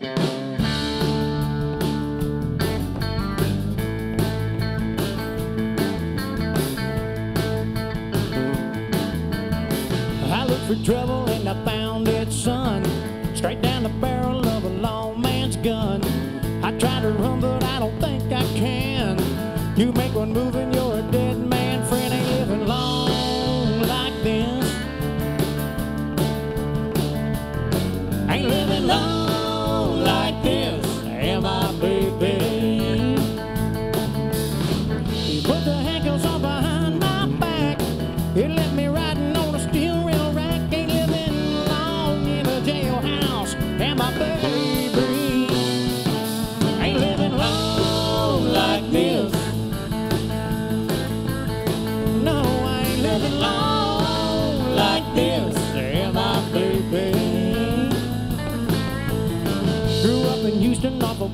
I looked for trouble and I found it, son. Straight down the barrel of a lawman's gun. I tried to run, but I don't think I can. You make one move and you're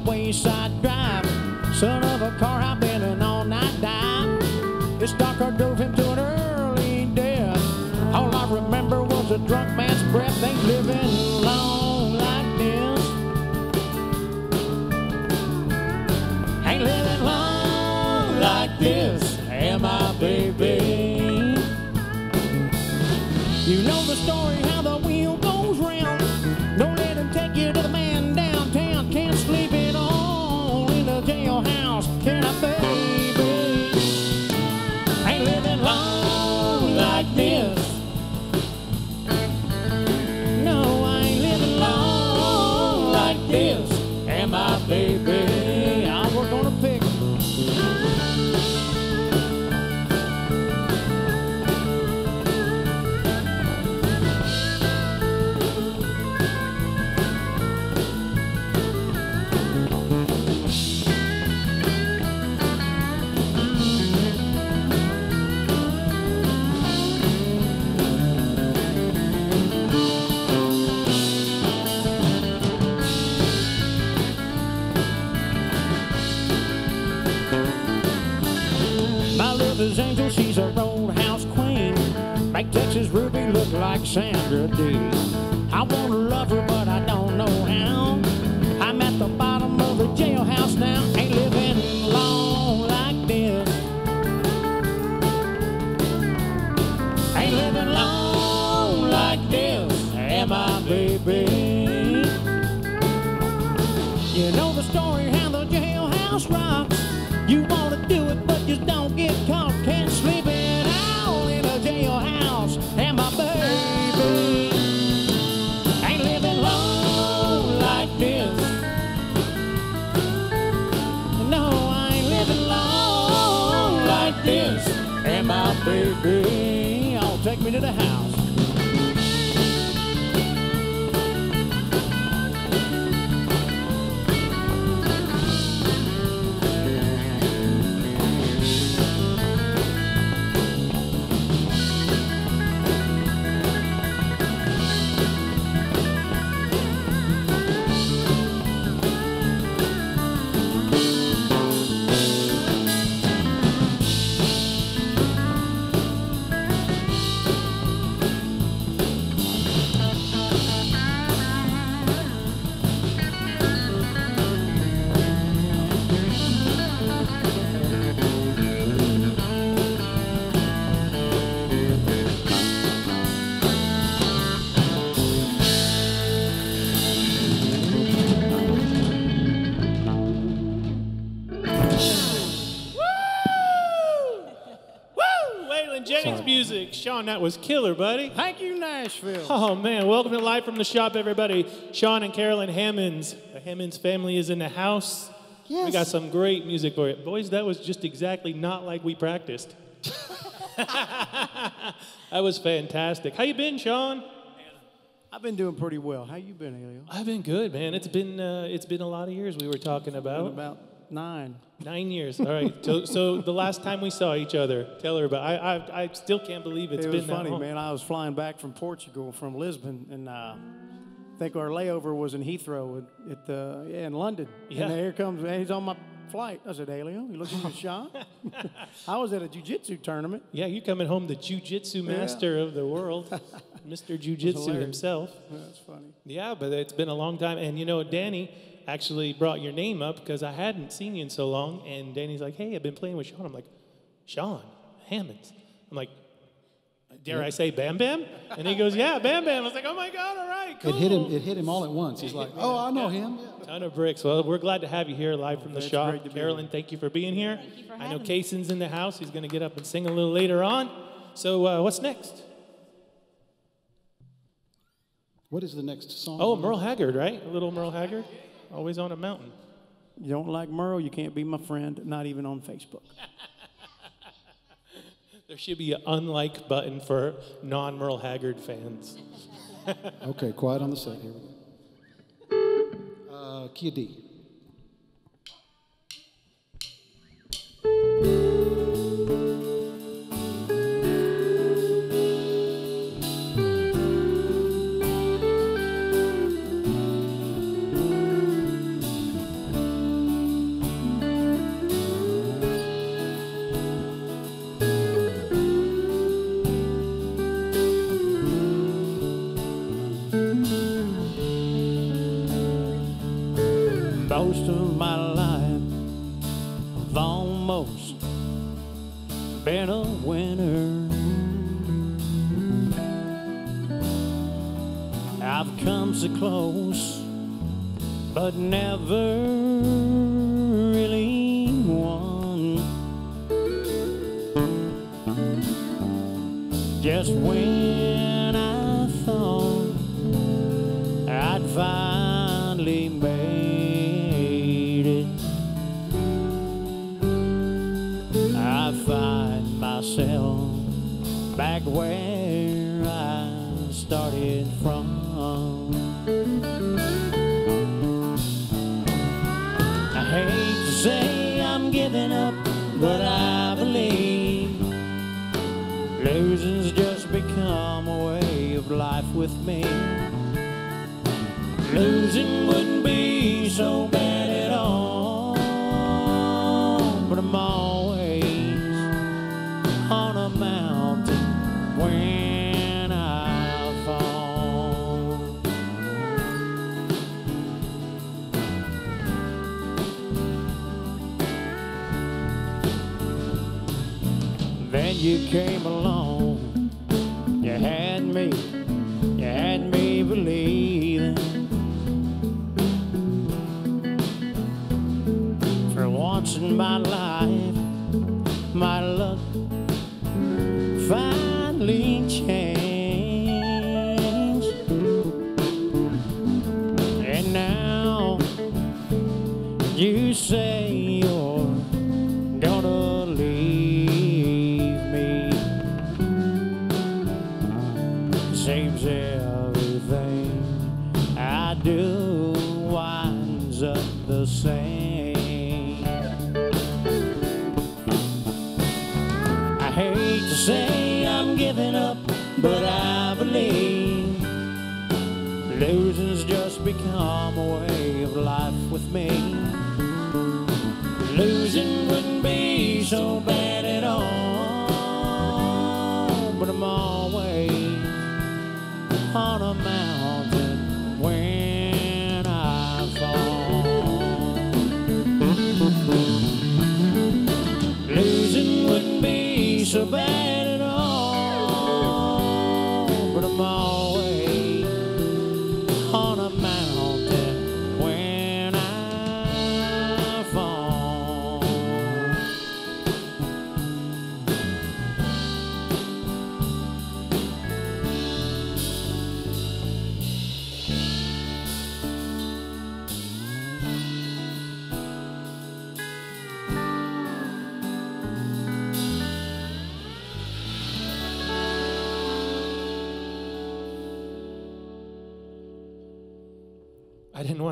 wayside drive. Son of a car hop in an all-night dive. This dark car drove him to an early death. All I remember was a drunk man's breath. Ain't living long like this. Ain't living long like this. Am I, baby? You know the story Shawn, that was killer, buddy. Thank you, Nashville. Oh, man. Welcome to Live from the Shop, everybody. Shawn and Carolyn Hammonds. The Hammonds family is in the house. Yes. We got some great music for you. Boys, that was just exactly not like we practiced. that was fantastic. How you been, Shawn? I've been doing pretty well. How you been, Elio? I've been good, man. It's been uh, it's been a lot of years. We were talking about about nine. nine years. All right. So, so the last time we saw each other, tell her about. I I, I still can't believe it's it been was funny, long. man. I was flying back from Portugal, from Lisbon, and uh, I think our layover was in Heathrow at, at the yeah, in London. Yeah. And here comes he's on my flight. I said, Elio, you looking for Shawn? I was at a jiu-jitsu tournament. Yeah, you coming home the jujitsu master of the world, Mr. Jujitsu hilarious. himself. That's funny. Yeah, but it's been a long time. And you know, Danny actually brought your name up because I hadn't seen you in so long. And Danny's like, hey, I've been playing with Shawn. I'm like, Shawn Hammonds. I'm like, dare I say Bam Bam? And he goes, yeah, Bam Bam. I was like, oh my God, all right, cool. It hit him. It hit him all at once. He's like, "Oh, I know him." Yeah. Ton of bricks. Well, we're glad to have you here live from the That's shop. great to Carolyn, thank you for being here. Thank you for I know having me. Kaysen's in the house. He's going to get up and sing a little later on. So, uh, what's next? What is the next song? Oh, Merle Haggard, right? A little Merle Haggard. Always on a mountain. You don't like Merle, you can't be my friend, not even on Facebook. There should be an unlike button for non Merle Haggard fans. Okay, quiet on the set. Here we go. Uh, key of D. finally made it. I find myself back where I started from. I hate to say I'm giving up, but I believe losing's just become a way of life with me. Losing wouldn't be so bad at all, but I'm always on a mountain when I fall. Then you came along, my but I believe losing's just become a way of life with me. Losing wouldn't be so bad at all, but I'm always on a mountain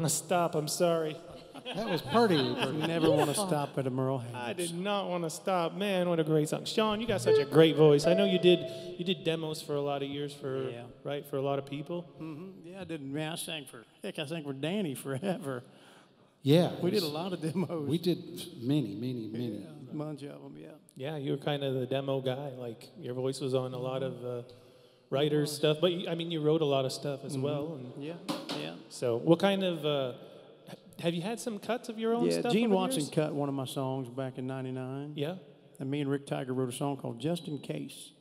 to stop. I'm sorry. That was pretty. Never want to stop at a Merle I did not want to stop. Man, what a great song. Shawn, you got such a great voice. I know you did you did demos for a lot of years for Yeah. right for a lot of people. Yeah, I didn't. Man, I sang for heck. I sang for Danny forever. Yeah. We it did a lot of demos. We did many, many, many. a bunch of them, yeah. Yeah, you were kind of the demo guy. Like your voice was on a lot of uh, writers' stuff, but you, I mean, you wrote a lot of stuff as well. And Yeah, yeah. so, what kind of uh, have you had some cuts of your own Yeah, stuff? Gene over the Watson years? cut one of my songs back in 99. Yeah, And me and Rick Tiger wrote a song called Just in Case.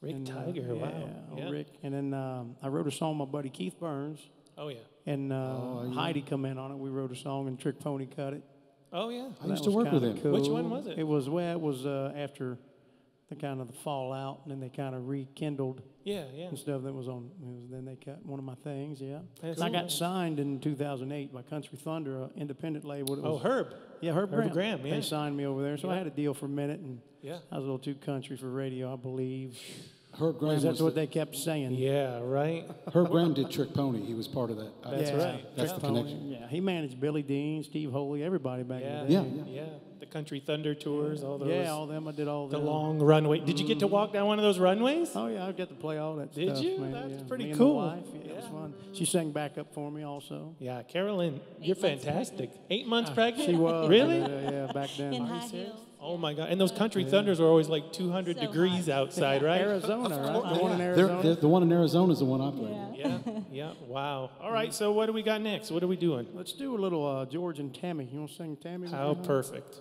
Rick And, uh, Tiger. yeah, wow. old Yeah. Rick. And then um, I wrote a song with my buddy Keith Burns. Oh yeah. And uh, Oh, yeah. Heidi come in on it. We wrote a song and Trick Pony cut it. Oh yeah. I used to work with kinda him. Cool. Which one was it? It was well, it was uh, after the kind of the fallout, and then they kind of rekindled Yeah, yeah. and stuff that was on. It was, then they cut one of my things. Yeah, That's And I got signed in 2008 by Country Thunder, an independent label. It Oh, Herb. yeah, Herb, Herb Graham. Graham, yeah. They signed me over there, so I had a deal for a minute, and Yeah. I was a little too country for radio, I believe. Herb Graham, That's what the- they kept saying. Yeah, right. Herb Graham did Trick Pony. He was part of that. That's Yeah, right. That's Trick the Pony. connection. Yeah, he managed Billy Dean, Steve Holy, everybody back Yeah, in the Yeah, day. yeah. yeah. The Country Thunder tours, all those. Yeah, all them. I did all the them. long runway. Did you get to walk down one of those runways? Oh yeah, I got to play all that Did stuff. you? Man. That's yeah. pretty Me and cool. My wife. Yeah, it was fun. She sang backup for me also. Yeah, Carolyn, you're fantastic. Eight months pregnant? Ah, She was. Really? Yeah, yeah, back then. In high heels. Oh my God! And those country thunders are always like 200 So degrees hot. outside, right? Arizona, right? The one in They're- Arizona. they're- the one in Arizona is the one I played. Yeah. Yeah, yeah. Wow. All right. So what do we got next? What are we doing? Let's do a little uh, George and Tammy. You want to sing Tammy? How with me? perfect.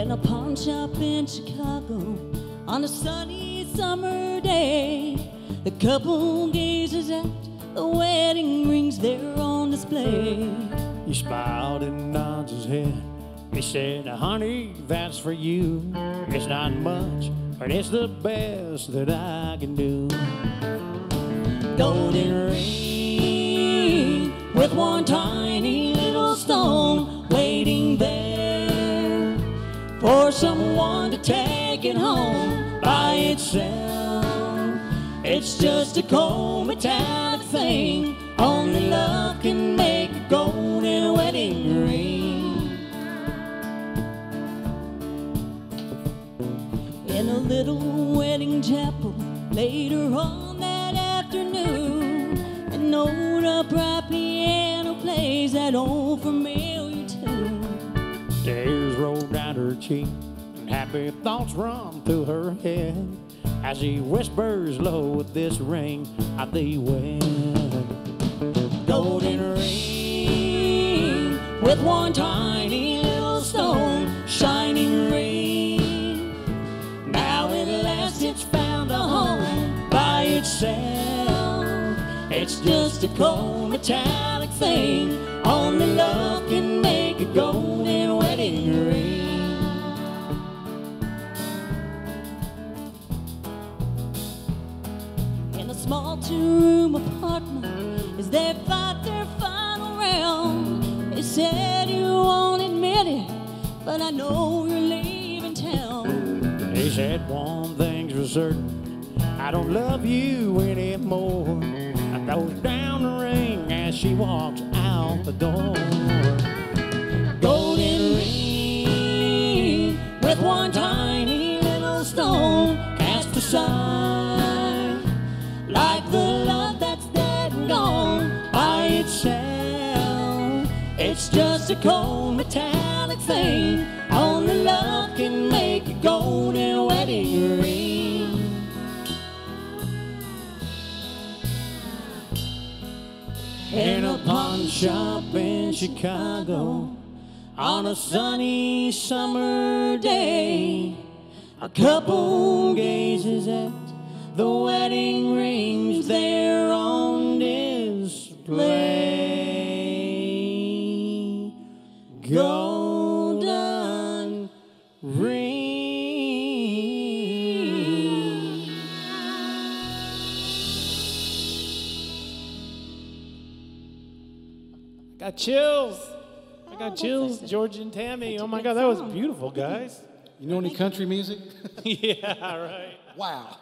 In a pawn shop in Chicago on a sunny summer day, the couple gazes at the wedding rings there on display. He smiled and nods his head. He said, Honey, that's for you. It's not much, but it's the best that I can do. Golden ring with one tiny little stone for someone to take it home by itself. It's just a cold metallic thing. Only love can make a golden wedding ring. in a little wedding chapel later on that afternoon. An old upright piano plays that old familiar tune. Her cheek, and happy thoughts run through her head as he whispers low with this ring of the wed. Golden ring with one tiny little stone shining ring. Now at last it's found a home by itself. It's just a cold metallic thing. Only love can make a golden wedding ring. Small two-room apartment, as they fight their final round, they said you won't admit it, but I know you're leaving town. He said, One thing's for certain, I don't love you anymore. I throws down the ring as she walks out the door. Golden ring with one tiny little stone cast aside, a cold metallic thing. Only love can make a golden wedding ring. in a pawn shop in Chicago on a sunny summer day. A couple gazes at the wedding rings there on display. Golden ring. I Got chills. I got oh, chills. George and Tammy. Oh my God, that was beautiful, guys. You know any country music? yeah, right. wow.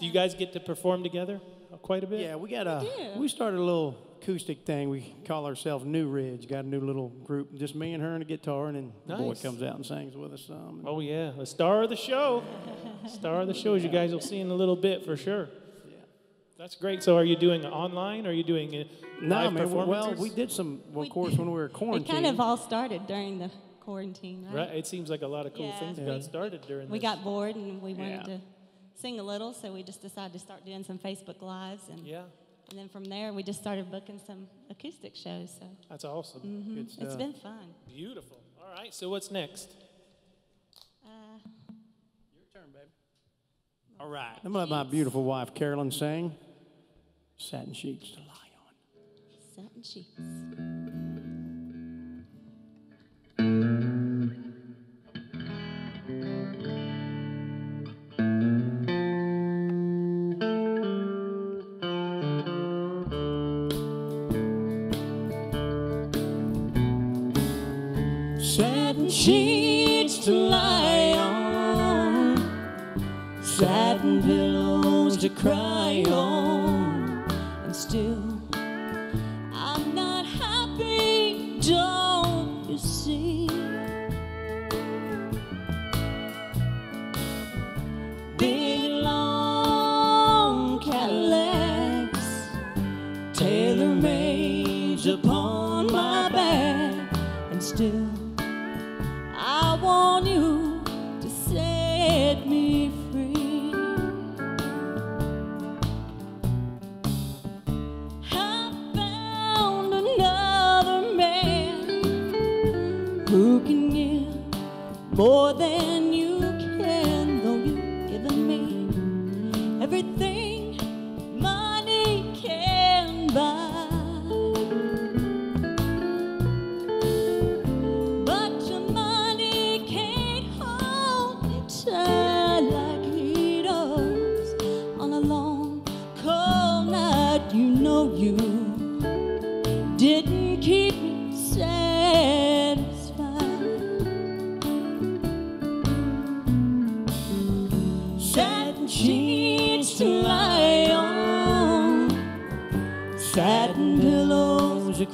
Do you guys get to perform together quite a bit? Yeah, we got a. We started a little acoustic thing. We call ourselves New Ridge. Got a new little group, just me and her and a guitar, and then the boy comes out and sings with us some. Oh yeah, the star of the show. star of the show, as you guys will see in a little bit for sure. That's great. So, are you doing online? Or are you doing uh, No, live man. Well, we did some, well, of course, when we were quarantined, It kind of all started during the quarantine, right? Right. It seems like a lot of cool Yeah. things Yeah. got started during the We this. got bored and we wanted Yeah. to sing a little, so we just decided to start doing some Facebook Lives. And, Yeah, and then from there, we just started booking some acoustic shows. So that's awesome. mhm, Good it's stuff. been fun. Beautiful. All right. So, what's next? Uh, Your turn, baby. All right. I'm going to let my beautiful wife, Carolyn, sing Satin Sheets to Lie On. satin sheets.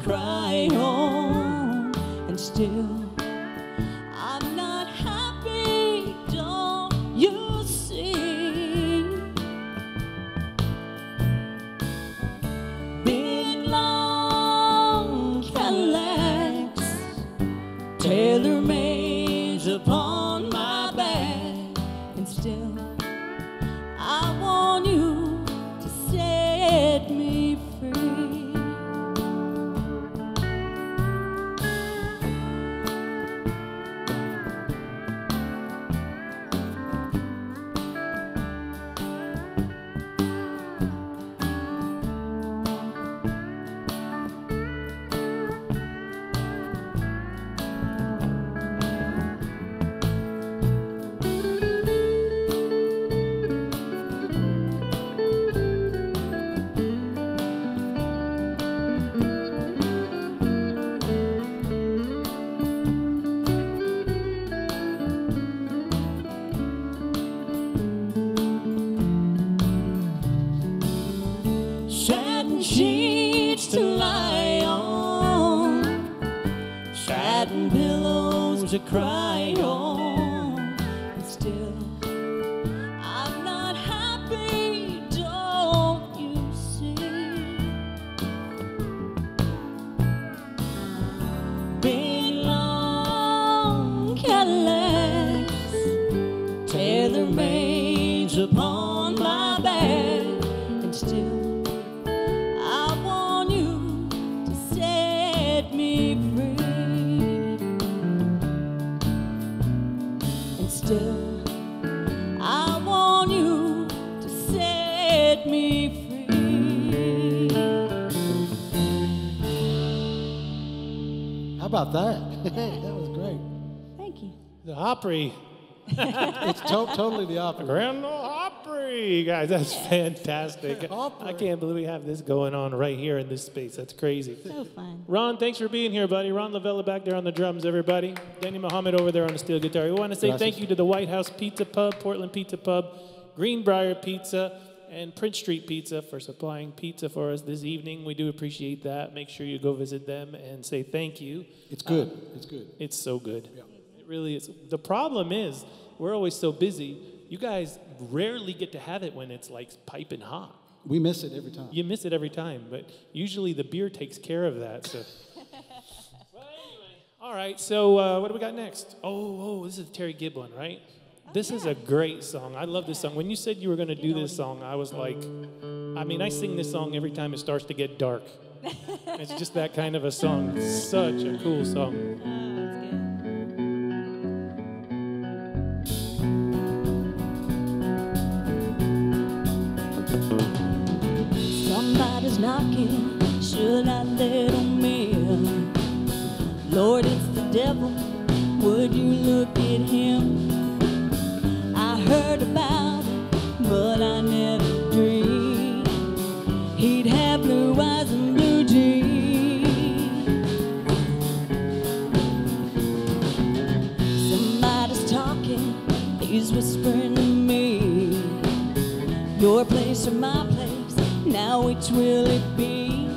Cry on, about that? that was great. Thank you. The Opry. It's to- totally the opposite. Grand Ole Opry, guys. That's fantastic. Opry. I can't believe we have this going on right here in this space. That's crazy. So fun. Ron, thanks for being here, buddy. Ron Lavella back there on the drums, everybody. Danny Muhammad over there on the steel guitar. We want to say Gracias. thank you to the White House Pizza Pub, Portland Pizza Pub, Greenbrier Pizza, and Prince Street Pizza for supplying pizza for us this evening. We do appreciate that. Make sure you go visit them and say thank you. It's good. it's good. It's so good. It really is. The problem is, we're always so busy. You guys rarely get to have it when it's like piping hot. We miss it every time. You miss it every time, but usually the beer takes care of that. So. well, anyway. All right, so uh, what do we got next? Oh, oh, this is Terri Gibbs one, right? This is a great song. I love this song. When you said you were going to do this song, I was like, I mean, I sing this song every time it starts to get dark. it's just that kind of a song. Such a cool song. Somebody's knocking, should I let them in? Lord, it's the devil, would you look at him? Or my place, now which will it be?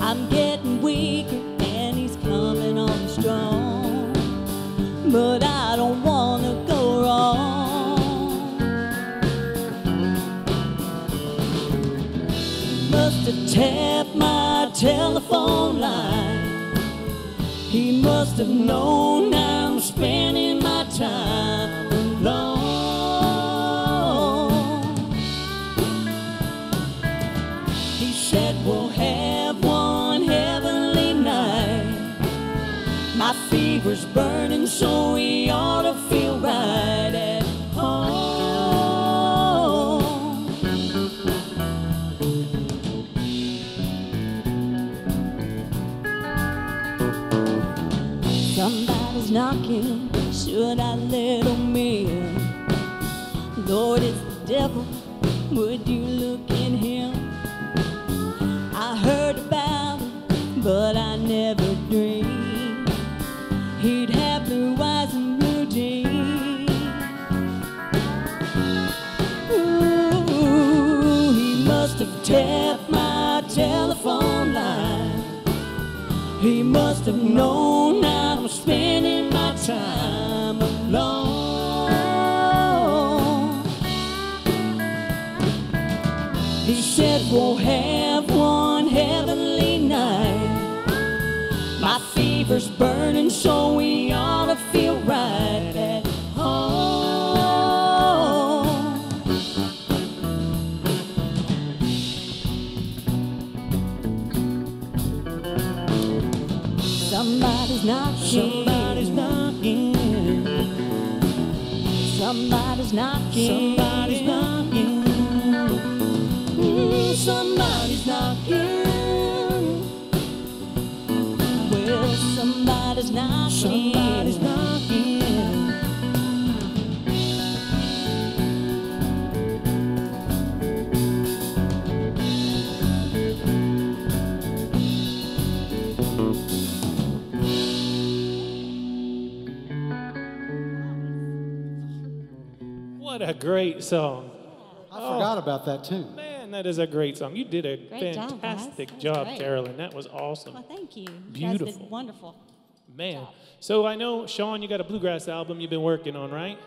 I'm getting weaker and he's coming on strong. But I don't wanna go wrong. He must have tapped my telephone line. He must have known I'm spending fever's burning, so we ought to feel right at home. Somebody's knocking, should I let 'em in? Lord, it's He must have known I'm spending my time alone. He said we'll have one heavenly night. My fever's burning, so we ought to feel right knocking. Somebody's knocking. Mm, somebody's knocking. Well, somebody's knocking. Somebody's knocking. What a great song. I forgot about that too. Oh, man, that is a great song. You did a Great fantastic That was job. Carolyn. That was awesome. Well, thank you. You guys Beautiful. did wonderful. Man. So I know, Shawn, you got a bluegrass album you've been working on, right?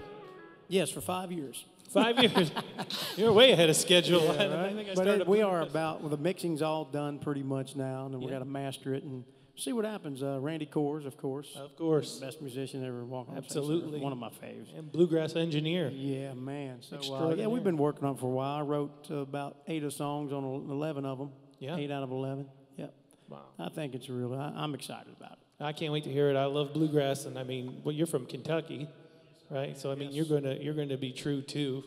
Yes, for five years. Five years. You're way ahead of schedule. I, I Right? think I but it, we are about well, the mixing's all done pretty much now, and then we Yeah. got to master it and see what happens. Uh, Randy Kohrs, of course, Of course. best musician ever walk on. of. Absolutely. one of my faves. And bluegrass engineer. Yeah, man. So uh, yeah, we've been working on it for a while. I wrote uh, about eight of songs on eleven of them. Yeah. eight out of eleven. Yep. Wow. I think it's real. I, I'm excited about it. I can't wait to hear it. I love bluegrass, and I mean, well, you're from Kentucky, right? So I mean, you're gonna you're gonna be true too.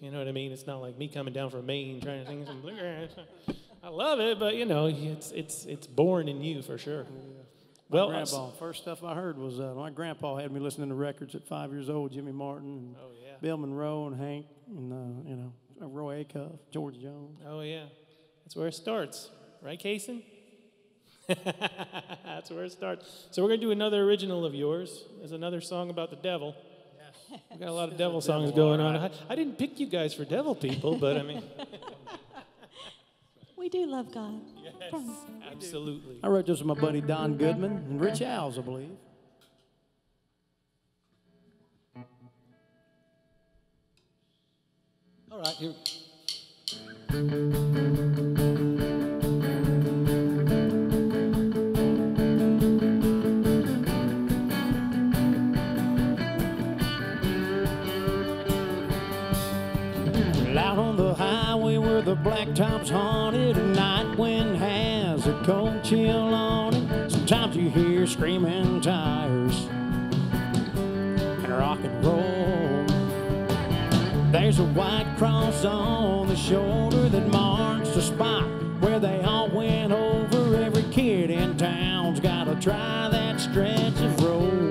You know what I mean? It's not like me coming down from Maine trying to sing some bluegrass. I love it, but you know, it's it's it's born in you for sure. Well, my I'm grandpa. First stuff I heard was uh, my grandpa had me listening to records at five years old. Jimmy Martin, and Oh, yeah. Bill Monroe, and Hank, and uh, you know uh, Roy Acuff, George Jones. oh yeah, that's where it starts, right, Kason? that's where it starts. So we're gonna do another original of yours. There's another song about the devil. Yes. We got a lot of devil songs going on. I, I didn't pick you guys for devil people, but I mean, We do love God. Promise. absolutely. I wrote this with my buddy Don Goodman and Rich Alves, I believe. All right, here. The blacktop's haunted, a night wind has a cold chill on it. Sometimes you hear screaming tires and rock and roll. There's a white cross on the shoulder that marks the spot where they all went over. Every kid in town's gotta try that stretch of road.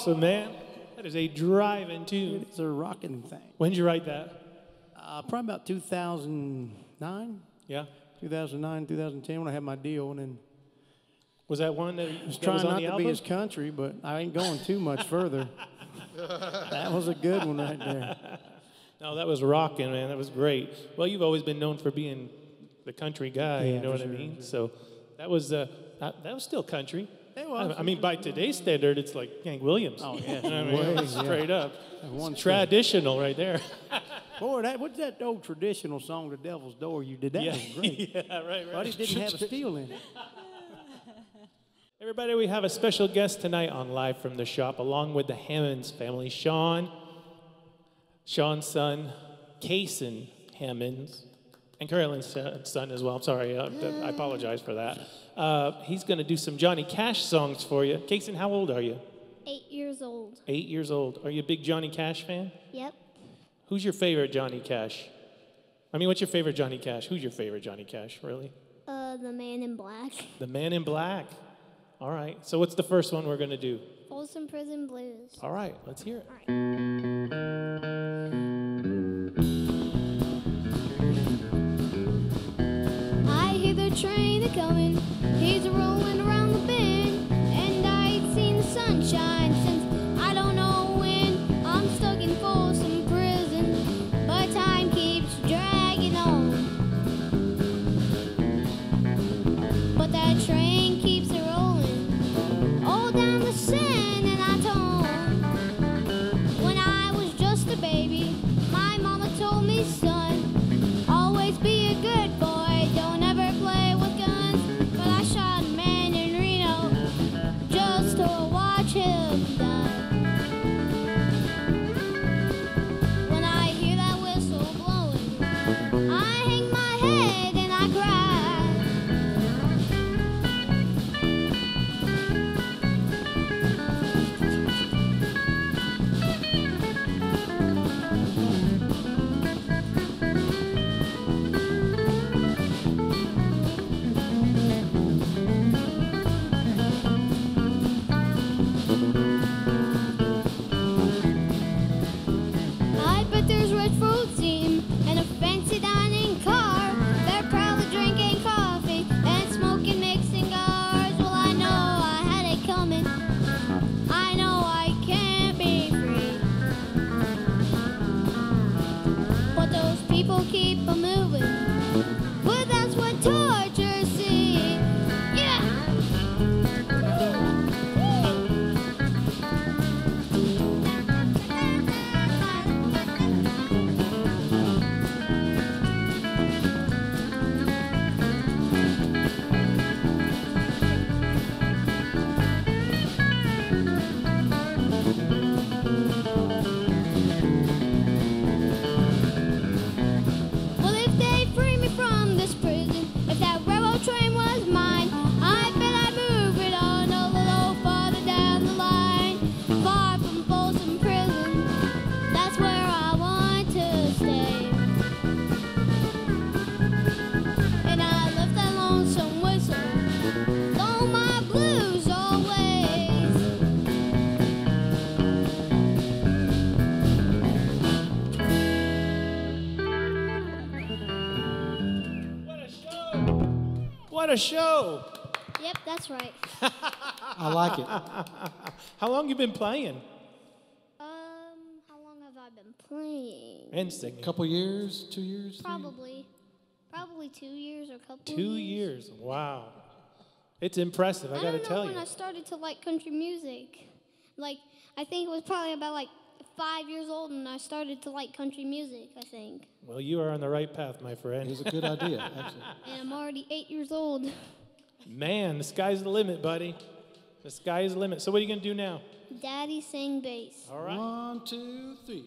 Awesome, man. That is a driving tune. It's a rocking thing. When did you write that? Uh, probably about 2009, Yeah. 2009, 2010 when I had my deal. And then Was that one that, I was that was trying on not the to album? be as country, but I ain't going too much further. that was a good one right there. No, that was rocking, man. That was great. Well, you've always been known for being the country guy. you know what I sure, mean? So that was uh, that, that was still country. It was. I, I mean, by today's standard, it's like Hank Williams. Oh, yeah. You know what I mean? Way, straight up. One It's traditional right there. Boy, that what's that old traditional song, "The Devil's Door"? You did that yeah, was great. yeah, right, But right. it didn't have a steel in it. Everybody, we have a special guest tonight on Live from the Shop, along with the Hammonds family. Shawn, Shawn's son, Kason Hammonds, and Carolyn's son as well. I'm sorry, uh, I apologize for that. Uh, he's going to do some Johnny Cash songs for you. Kason, how old are you? Eight years old. Eight years old. Are you a big Johnny Cash fan? Yep. Who's your favorite Johnny Cash? I mean, what's your favorite Johnny Cash? Who's your favorite Johnny Cash, really? Uh, the man in black. The Man in Black. All right. So, what's the first one we're going to do? Folsom Prison Blues. All right, let's hear it. it a coming. He's rolling around the bend, and I've seen the sunshine. A show! Yep, that's right. I like it. how long you been playing? Um, how long have I been playing? And. A couple years, two years. Probably, probably two years or a couple. Two years. years. Wow, it's impressive. I, I got to tell you. I don't know when I started to like country music. Like I think it was probably about like five years old and I started to like country music, I think. Well, you are on the right path, my friend. It was a good idea. And I'm already eight years old. Man, the sky's the limit, buddy. The sky's the limit. So, what are you going to do now? Daddy sing bass. All right. One, two, three.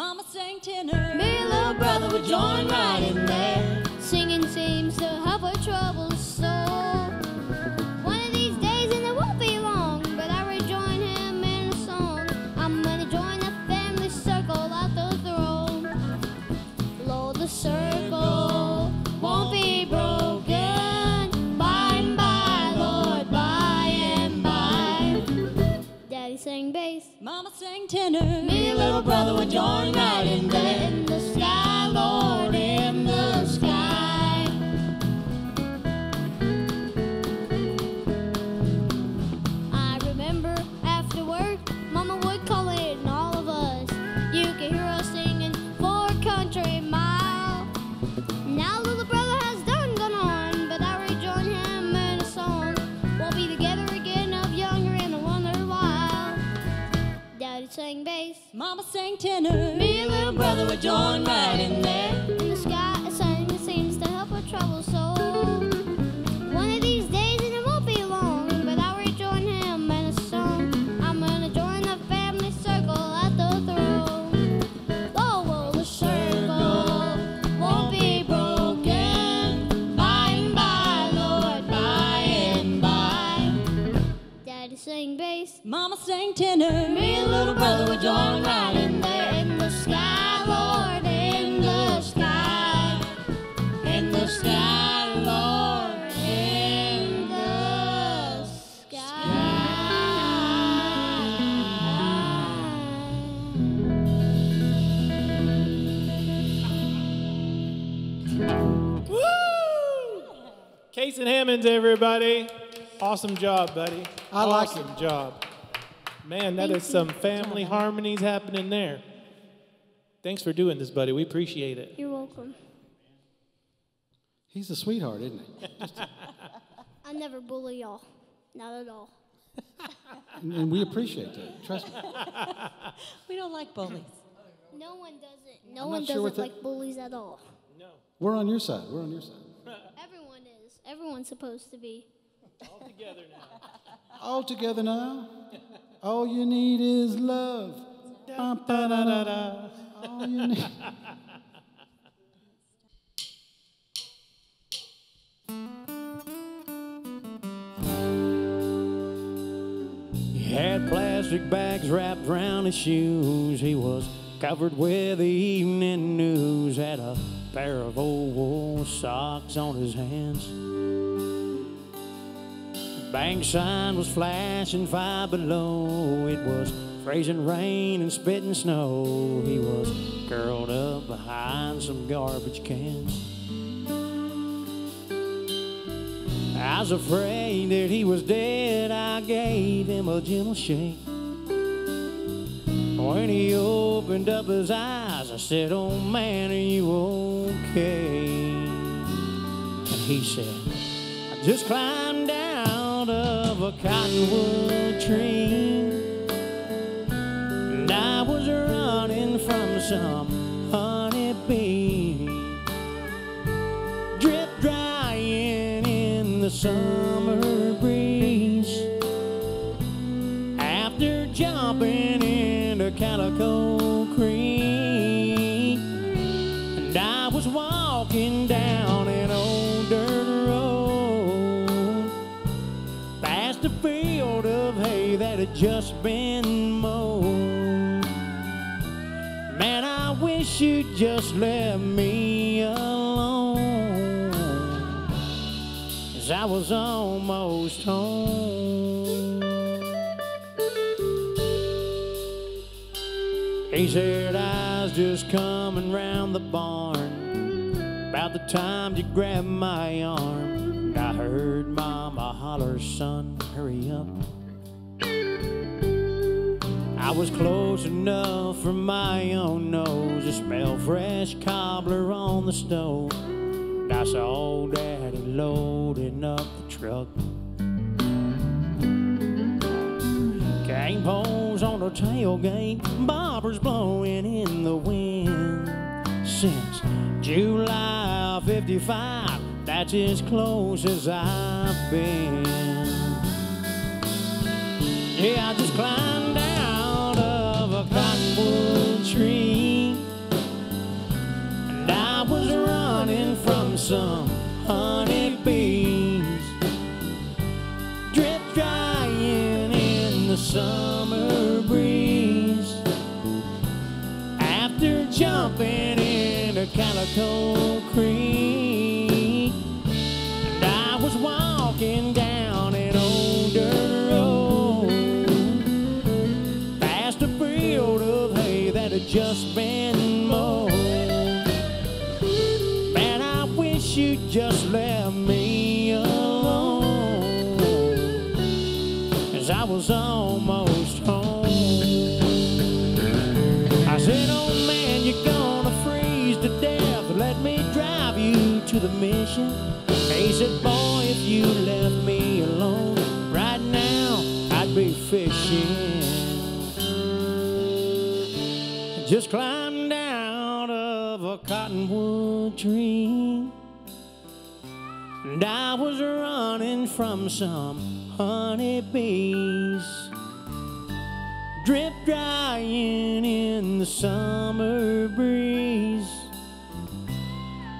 Mama sang tenor. Me little brother would join right in there. Singing seems to have our troubles so. tender. Me, little brother, would join right in bed. mama sang tenor. Me and little brother would join right in there. Tenor. Me and little brother were joining right in there in the sky, Lord, in the sky, in the sky, Lord, in the sky Kaysen Hammonds, everybody. Awesome job, buddy. I like it. awesome job. Man, that is Thank you. some Good family harmonies happening there. Thanks for doing this, buddy. We appreciate it. You're welcome. He's a sweetheart, isn't he? I never bully y'all, not at all. And, and we appreciate that. Trust me. We don't like bullies. No one does it. No I'm one not sure doesn't what that- like bullies at all. No. We're on your side. We're on your side. Everyone is. Everyone's supposed to be. All together now. All together now. All you need is love. Da, da, da. All you need. He had plastic bags wrapped around his shoes. He was covered with the evening news. Had a pair of old wool socks on his hands. Bank sign was flashing five below. It was freezing rain and spitting snow. He was curled up behind some garbage cans. I was afraid that he was dead. I gave him a gentle shake. When he opened up his eyes, I said, Oh man, are you okay? And he said, I just climbed out of a cottonwood tree. And I was running from some honeybee drip drying in the summer breeze. After jumping into Calico Creek, and I was walking down that had just been mowed. Man, I wish you'd just let me alone. As I was almost home. He said, I was just coming round the barn. About the time you grabbed my arm. I heard Mama holler, son, hurry up. I was close enough for my own nose to smell fresh cobbler on the stove. And I saw Daddy loading up the truck. Cane poles on the tailgate, bobbers blowing in the wind. Since July of 55, that's as close as I've been. Yeah, I just climbed of a tree. And I was running from some honeybees. Drip drying in the summer breeze. After jumping in into Calico Creek. And I was walking just been mowed. Man, I wish you'd just let me alone as I was almost home. I said, Oh man, you're gonna freeze to death. Let me drive you to the mission. He said, Boy, if you left cottonwood tree. And I was running from some honeybees. Drip drying in the summer breeze.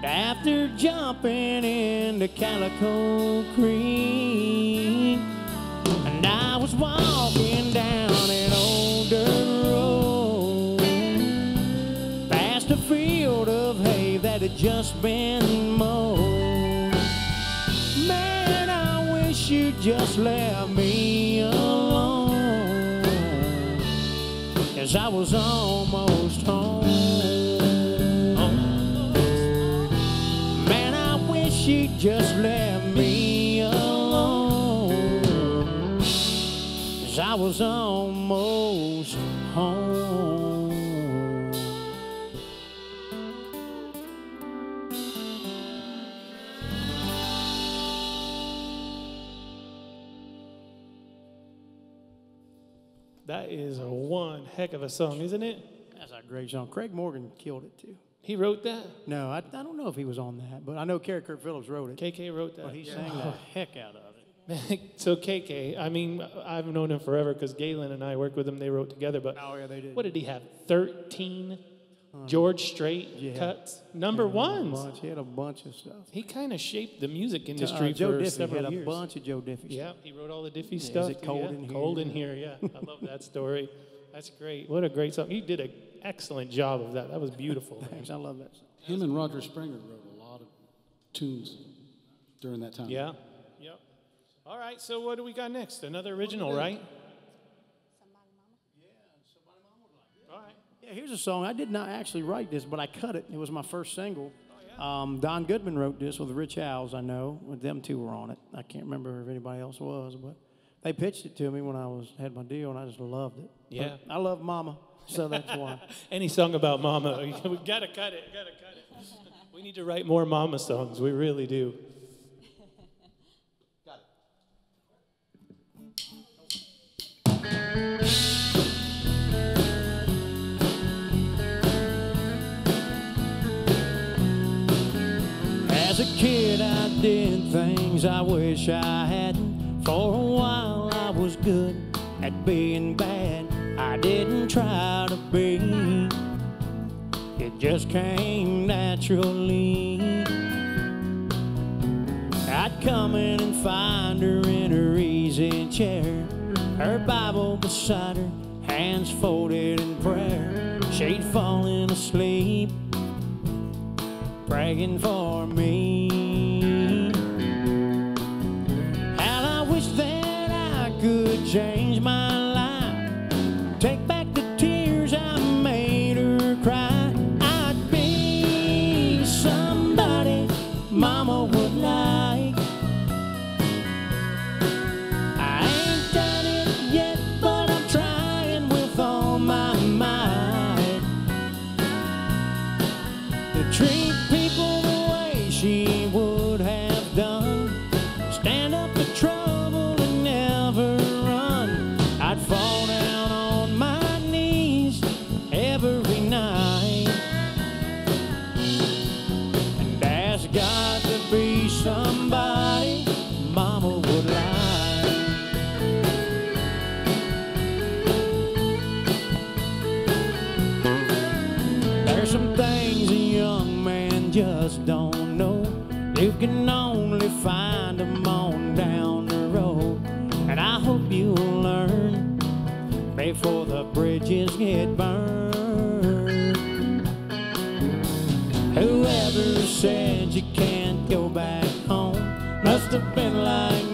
After jumping into Calico Creek. And I was walking just been mowed. Man, I wish you'd just let me alone. As I was almost home. Man, I wish you'd just let me alone. As I was almost home. That is a one heck of a song, isn't it? That's a great song. Craig Morgan killed it too. He wrote that. No, I, I don't know if he was on that, but I know Kerry Kurt Phillips wrote it. KK wrote that. But he sang the heck out of it. so KK, I mean, I've known him forever because Galen and I worked with him. They wrote together. But Oh, yeah, they did. what did he have? Thirteen George Strait Yeah. cuts, number He had a ones. bunch- He had a bunch of stuff. He kind of shaped the music Uh, industry Joe for Diffie several had a years. bunch of Joe Diffie. Yeah, he wrote all the Diffie is stuff. it cold yeah. in here? Cold in here, yeah. I love that story. That's great. What a great song. He did an excellent job of that. That was beautiful. Thanks, I love that song. Him and Roger Springer wrote a lot of tunes during that time. Yeah. Yep. All right. So what do we got next? Another original, right? All right. Yeah, here's a song. I did not actually write this, but I cut it. It was my first single. Um, Don Goodman wrote this with Rich Howes, I know. With them two were on it. I can't remember if anybody else was, but they pitched it to me when I was had my deal, and I just loved it. But Yeah. I love Mama, so that's why. Any song about mama, we gotta cut it. Gotta cut it. We need to write more mama songs. We really do. As a did things I wish I hadn't. For a while, I was good at being bad. I didn't try to be, it just came naturally. I'd come in and find her in her easy chair, her Bible beside her, hands folded in prayer. She'd fallen asleep praying for me. Change my get burned. Whoever said you can't go back home must have been like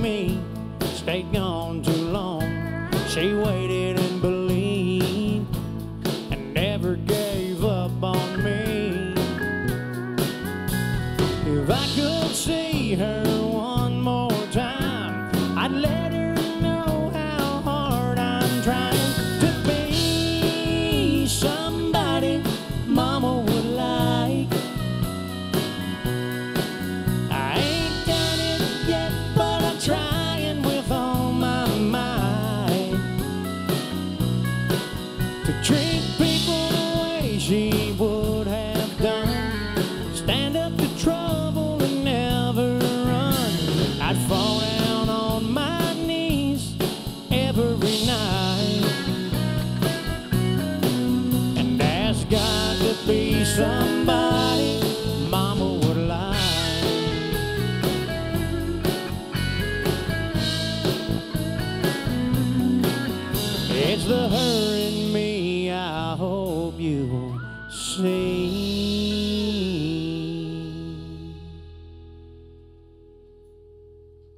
the her in me I hope you see.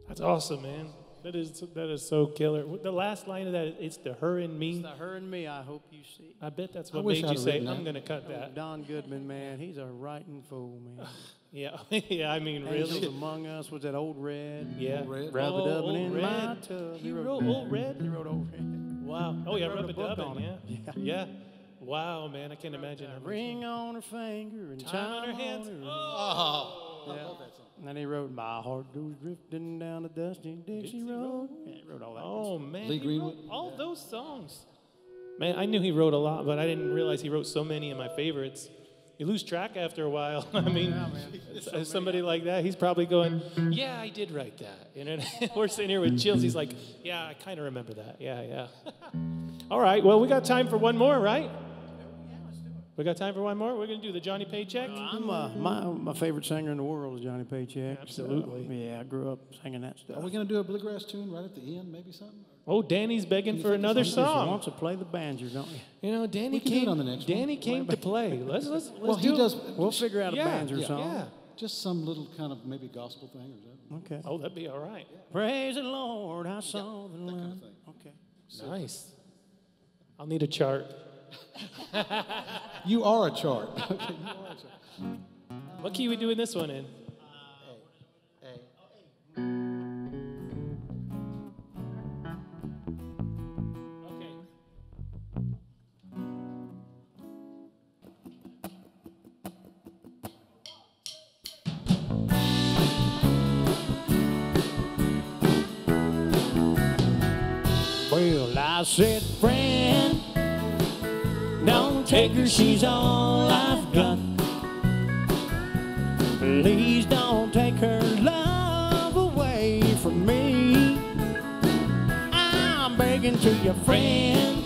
That's awesome, man. That is that is so killer. The last line of that, it's the her and me. It's the her and me I hope you see. I bet that's what wish made I'd you say, "I'm gonna cut oh, that." Don Goodman, man, he's a writing fool, man. Yeah, yeah. I mean, Angels really. Among Us was that old red. Yeah. old Red. Rub it up Old and in Red. my tub. He wrote Old Red. He wrote Old Red. Wow. Oh yeah, rub a it book dubbing. on Yeah. yeah. Wow, man, I can't imagine how much. Ring on her finger and Time on her hands. ring. Oh! oh. Yeah. And then he wrote, My heart goes drifting down the dusty Dixie Road. Yeah, he wrote all that. Oh man, Lee he Greenwood? wrote all those songs. Man, I knew he wrote a lot, but I didn't realize he wrote so many of my favorites. You lose track after a while. I mean, s- somebody like that, he's probably going, "Yeah, I did write that." You know, we're sitting here with chills. He's like, "Yeah, I kind of remember that. Yeah, yeah." all right. Well, we got time for one more, right? We got time for one more. We're gonna do the Johnny Paycheck. I'm uh, my my favorite singer in the world is Johnny Paycheck. Absolutely. So, yeah, I grew up singing that stuff. Are we going to do a bluegrass tune right at the end, maybe something? Oh, Danny's begging for another song. She song. wants to play the banjo, don't you? You know, Danny can came. on the next one. Danny came to play. Let's let's let's Well, do he does We'll figure out a banjo yeah, song. Yeah. just some little kind of maybe gospel thing or something. Okay. Oh, that'd be all right. Praise the Lord, I saw the light. Okay. Nice. I'll need a chart. You are a chart. What key are we doing this one in? She's all I've got. Please don't take her love away from me. I'm begging to your friend,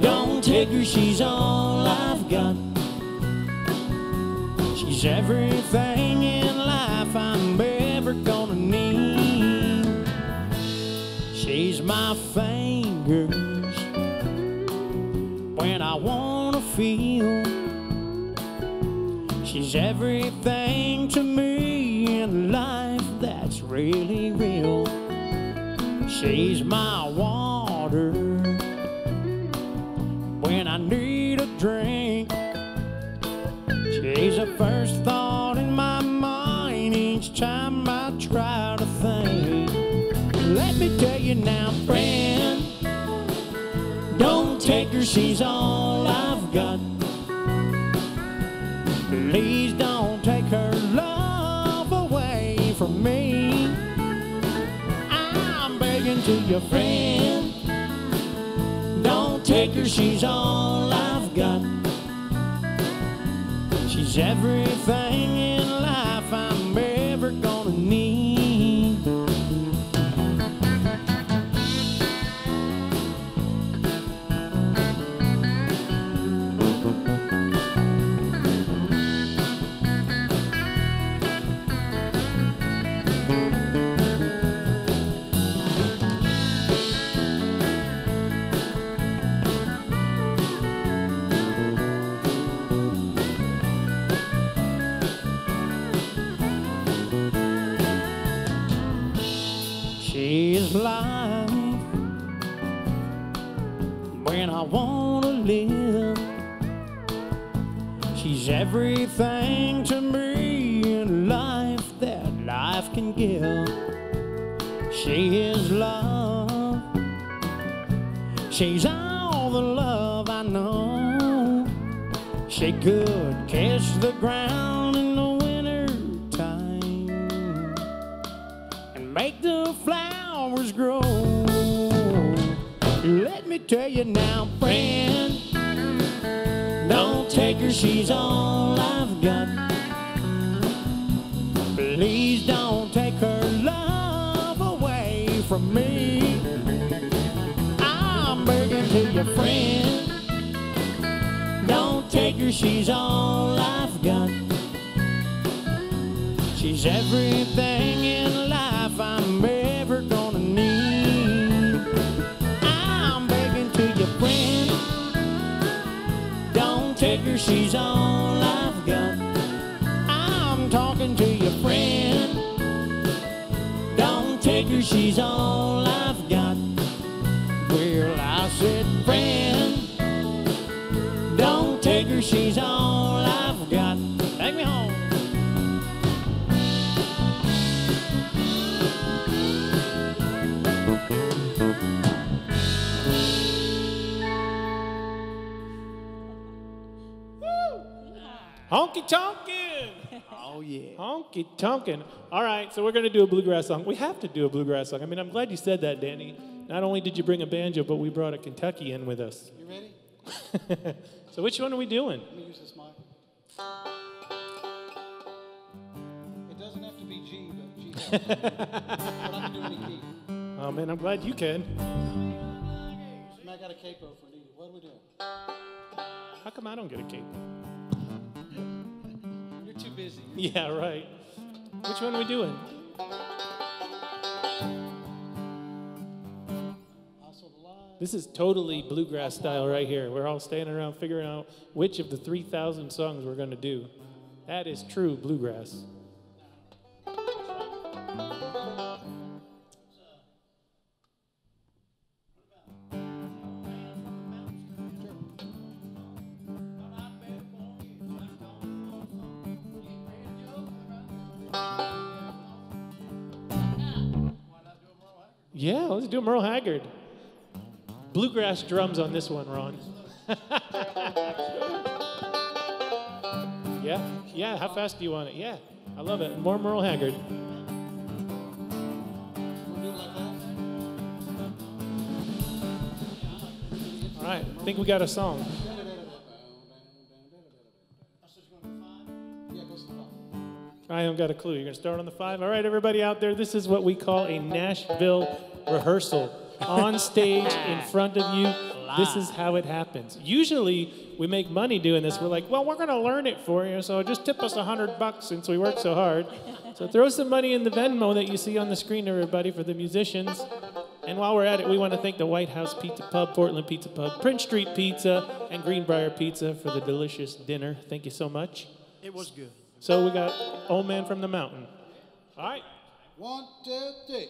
don't take her, she's all I've got. She's everything in life I'm ever gonna need. She's my fingers wanna feel. She's everything to me in life that's really real. She's my water when I need a drink. She's the first thought in my mind each time I try to think. Let me tell you now, friend. She's all I've got. Please don't take her love away from me. I'm begging to your friend. Don't take her, she's all I've got. She's everything in life I'm ever gonna need. Everything take her, she's all I've got. I'm talking to your friend. Don't take her, she's all I've got. Well, I said, friend, don't take her, she's all Honky tonkin'. Oh, yeah. Honky tonkin'. All right, so we're going to do a bluegrass song. We have to do a bluegrass song. I mean, I'm glad you said that, Danny. Not only did you bring a banjo, but we brought a Kentucky in with us. You ready? so which one are we doing? Let me use this mic. It doesn't have to be G, but G. but I can do any key. Oh man, I'm glad you can. I got a capo for Nita. What are we doing? How come I don't get a cape? You're too busy. Yeah, right. Which one are we doing? This is totally bluegrass style right here. We're all standing around figuring out which of the 3,000 songs we're going to do. That is true bluegrass. Yeah, let's do Merle Haggard. Bluegrass drums on this one, Ron. yeah, yeah. How fast do you want it? Yeah, I love it. More Merle Haggard. All right, I think we got a song. I don't got a clue. You're going to start on the five? All right, everybody out there, this is what we call a Nashville rehearsal. On stage in front of you, this is how it happens. Usually, we make money doing this. We're like, well, we're going to learn it for you, so just tip us a hundred bucks since we work so hard. So throw some money in the Venmo that you see on the screen, everybody, for the musicians. And while we're at it, we want to thank the White House Pizza Pub, Portland Pizza Pub, Prince Street Pizza, and Greenbrier Pizza for the delicious dinner. Thank you so much. It was good. So we got Old Man from the Mountain. All right. One, two, three.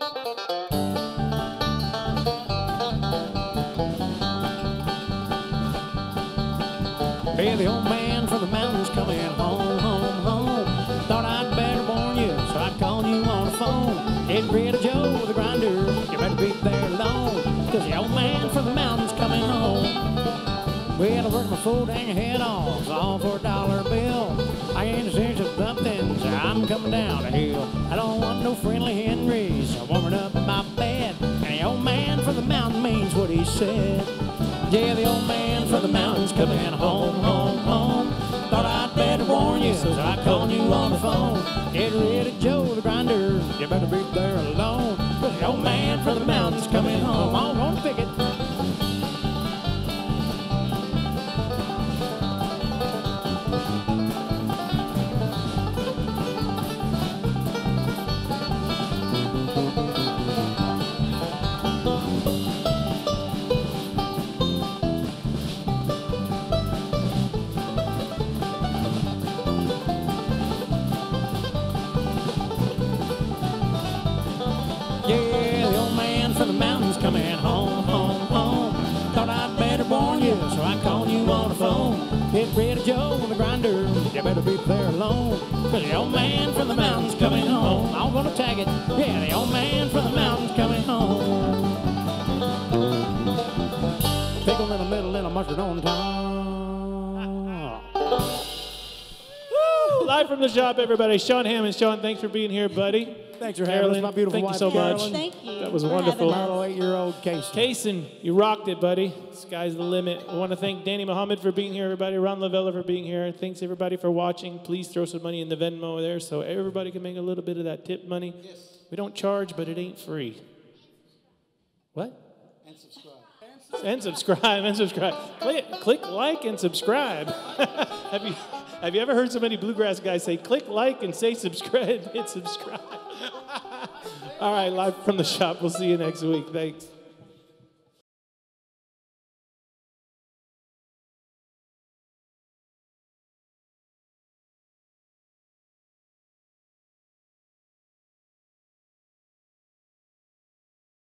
Hey, the old man from the mountains coming home, home, home. Thought I'd better warn you, so I called you on the phone. Getting rid of Joe the grinder, you better be there alone. Cause the old man from the mountains coming home. Well, I worked my full dang head off, all for a dollar bill. I'm coming down the hill. I don't want no friendly Henrys warming up my bed. And the old man from the mountain means what he said. Yeah, the old man from the mountains coming home, home, home. Thought I'd better warn you, so I called you on the phone. Get rid of Joe the grinder, you better be there alone. Cause the old man from the mountains coming home. Oh, middle and a mustard top. Live from the shop, everybody. Shawn Hammond. Shawn, thanks for being here, buddy. Thanks for having us, Carolyn, my beautiful thank you wife, so much. Carolyn. Thank you. That was for wonderful. having eight-year-old Casey. Kaysen, you rocked it, buddy. Sky's the limit. I want to thank Danny Muhammad for being here, everybody. Ron Lavella for being here. Thanks, everybody, for watching. Please throw some money in the Venmo there so everybody can make a little bit of that tip money. We don't charge, but it ain't free. What? And subscribe. And subscribe and subscribe. Click, click like and subscribe. have you have you ever heard so many bluegrass guys say click like and say subscribe? Hit subscribe. All right, live from the shop. We'll see you next week. Thanks.